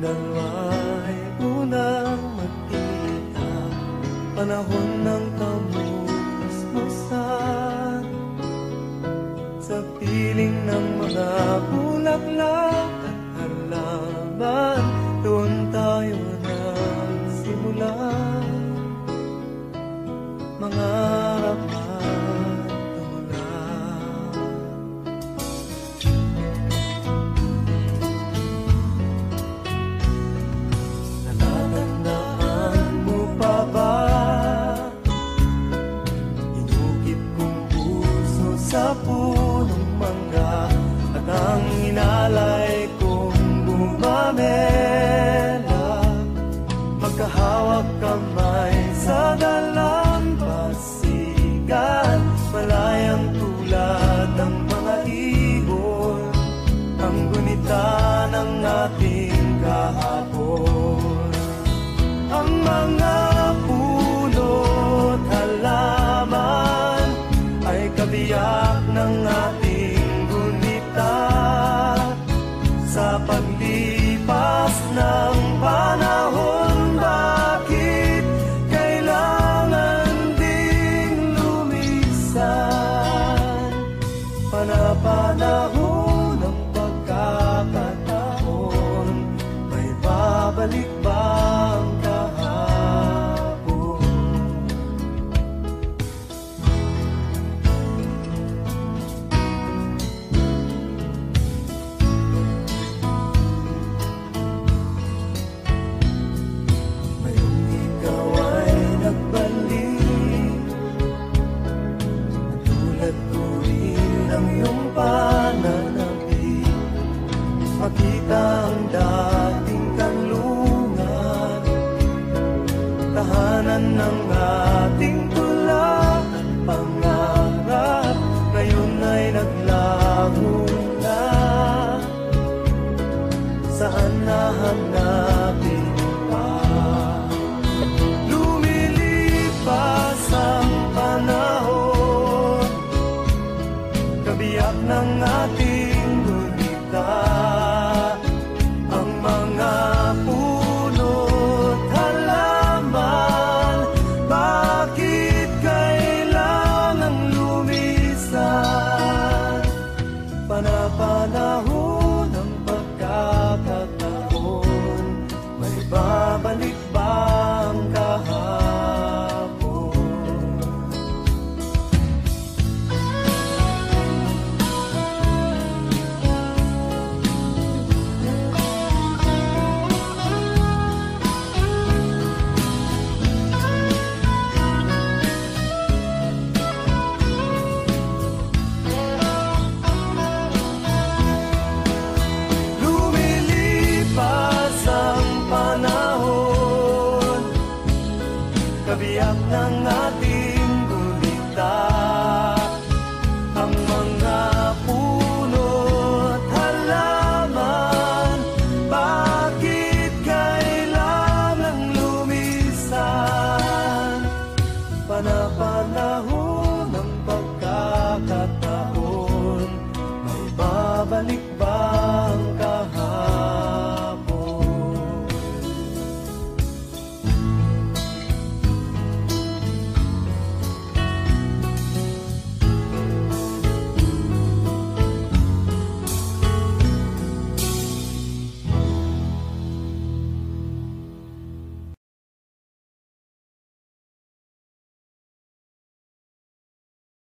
dalawa'y unang magkita Panahon ng kamusmusan Sa piling ng mga bulaklak at halaman Doon tayo nagsimula punong mangga At ang inalay kong bumamela babalik ba ang kahapon? Ngayong ikaw ay nagbalik Tulad ko rin ang iyong pananabik Makita ang dating kanlungan Tahanan ng ating Và